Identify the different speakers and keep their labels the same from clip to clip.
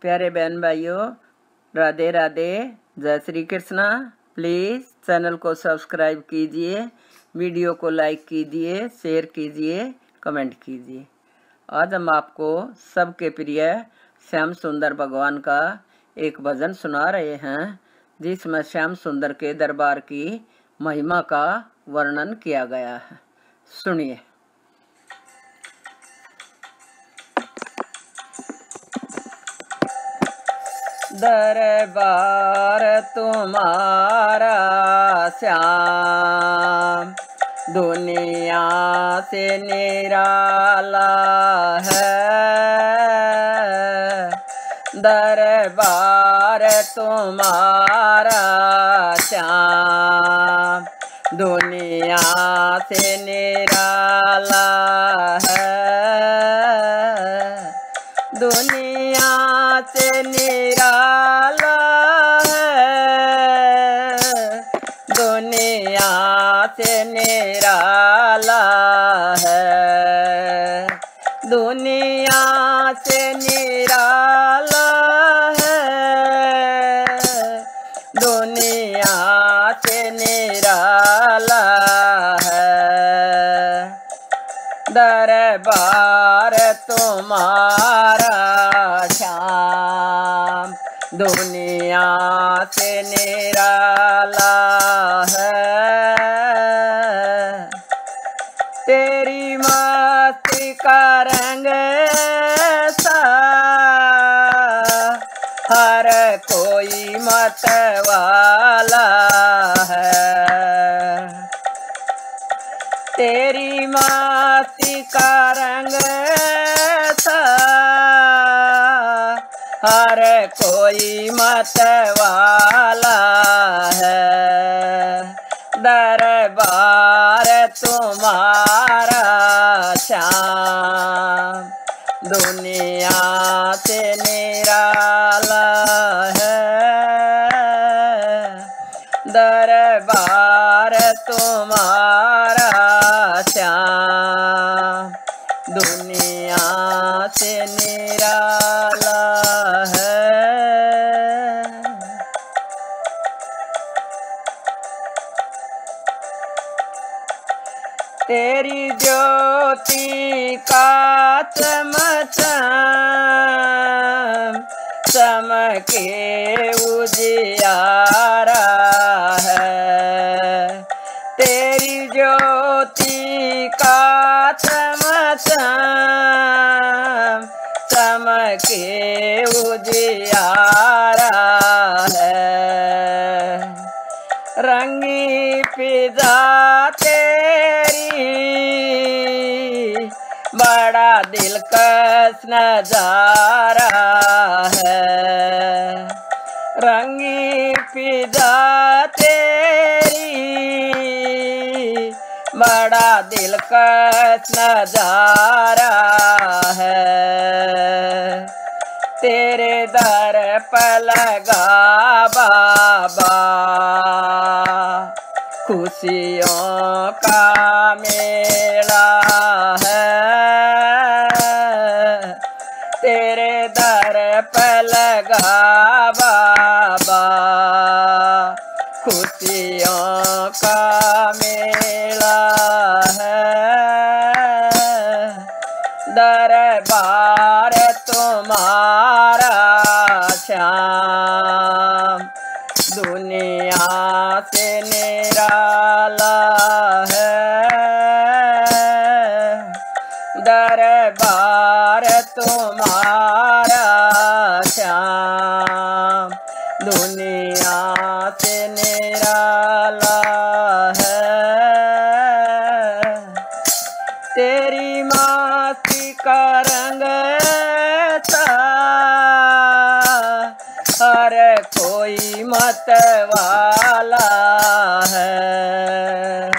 Speaker 1: प्यारे बहन भाइयों, राधे राधे, जय श्री कृष्णा। प्लीज़ चैनल को सब्सक्राइब कीजिए वीडियो को लाइक कीजिए शेयर कीजिए कमेंट कीजिए। आज हम आपको सबके प्रिय श्याम सुंदर भगवान का एक भजन सुना रहे हैं, जिसमें श्याम सुंदर के दरबार की महिमा का वर्णन किया गया है। सुनिए। दरबार तुम्हारा श्याम। दुनिया से निराला है। दरबार तुम्हारा श्याम। दुनिया से निराला है। दुनिया से निराला दरबार तुम्हारा श्याम। दुनिया से निराला है। तेरी मस्ती का रंग सा हर कोई मत वाला है। तेरी मस्ती का रंग था हर कोई मत वाला है। दरबार का चमचम चमके उजियारा है। तेरी ज्योति का चमचम चमके उजियारा है। रंगी पिजा तेरी दिलकश नज़ारा है। रंगी पिजा तेरी, बड़ा दिलकश नज़ारा है। तेरे दर पर लगा बाबा, खुशियों का मेला है। लगा बाबा। खुशियों का मेला है। दरबार तुम्हारा श्याम। दुनिया से निराला माती का रंग हर कोई मत वाला है।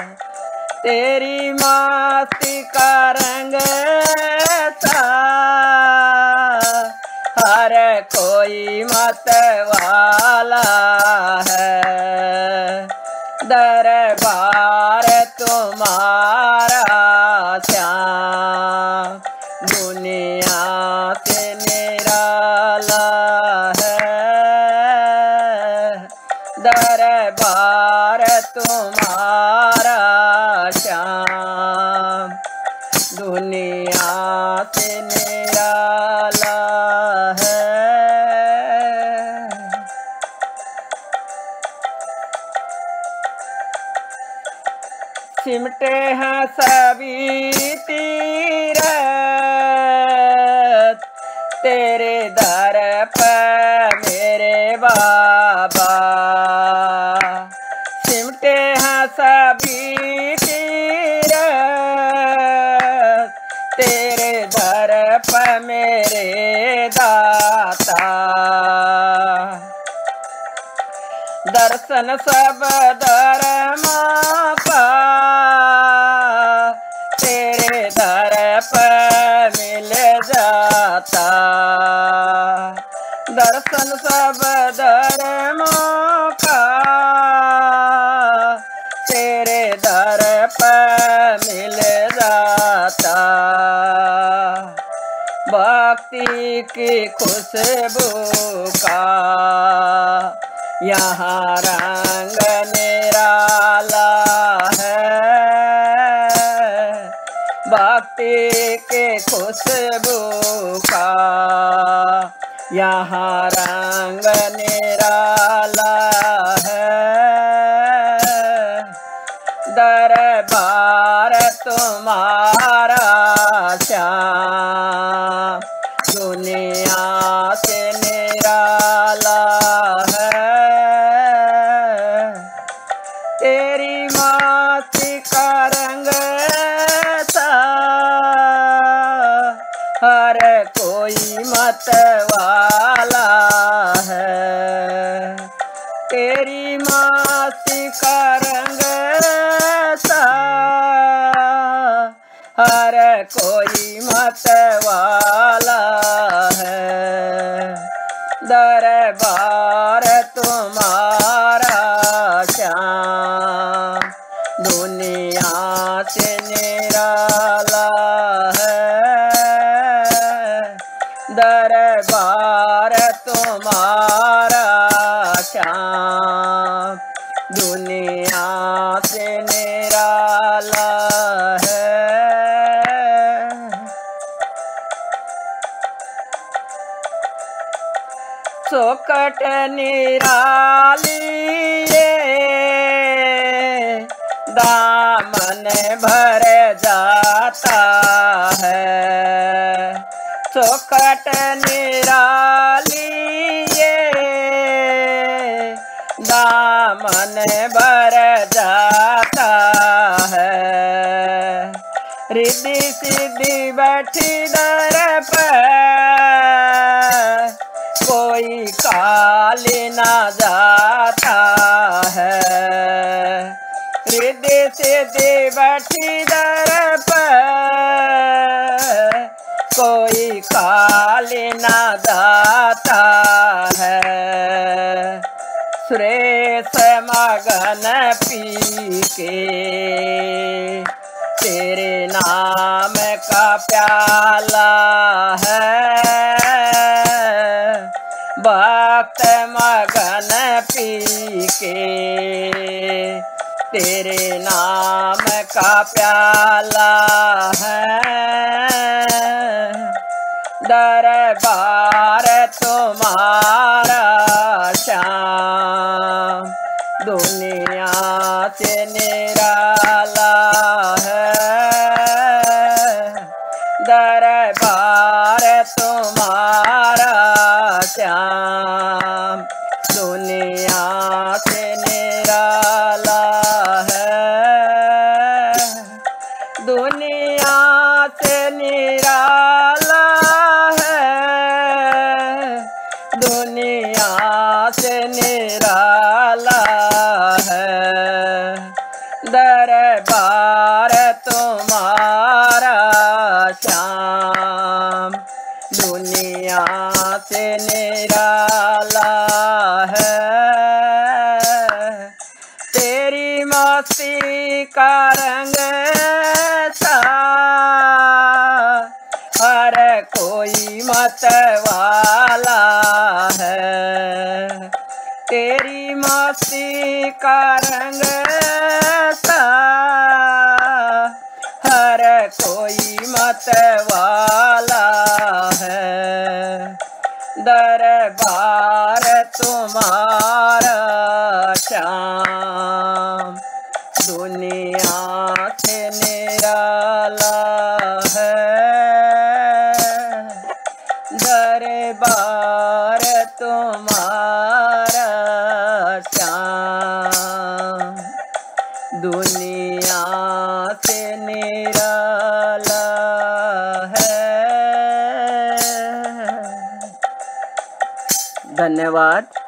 Speaker 1: तेरी माती का रंग हर कोई मत वाला है। सभी तीर दर पर मेरे बाबा। सिमटे हैं सभी तीर तेरे दर पर मेरे दाता। दर्शन सब धर्मा का भक्ति की खुशबू का। यहाँ रंग निराला है। भक्ति के खुशबू का। यहाँ रंग निराला माती रंग हर कोई मत वाला है। तेरी माती का रंग हर कोई मत वाला है। दरबार तुम्हारा तुम्हारा श्याम दुनिया से निराला है। चौकट निराली दामन भर जाता है। चौकट निराली दामन भर जाता है। रिद्धि सिद्धि बैठी दर पर। कोई काल ना जाता है। रिद्धि सिद्धि बैठी दर पर। कोई काल ना जाता है। सुरेश मगन पी के तेरे नाम का प्याला है। भक्त मगन पी के तेरे नाम का प्याला है। दरबार तुम्हारा श्याम। दुनिया से निराला है। दुनिया से निराला है। दुनिया से निराला है। दरबार दुनिया से निराला है। तेरी मस्ती का रंग सा हर कोई मत वाला है। तेरी मस्ती का रंग सा हर कोई बात वाला है। दरबार तुम्हारा श्याम। दुनिया से निराला है। दरबार तुम्हारा श्याम। दुनिया से निरा धन्यवाद।